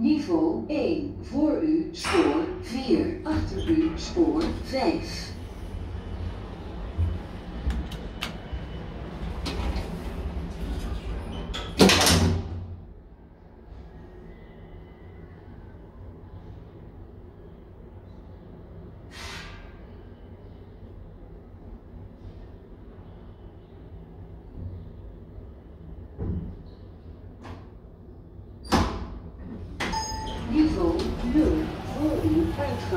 Niveau 1. Voor u spoor 4. Achter u spoor 5. Niveau 0. Voor u uitgang.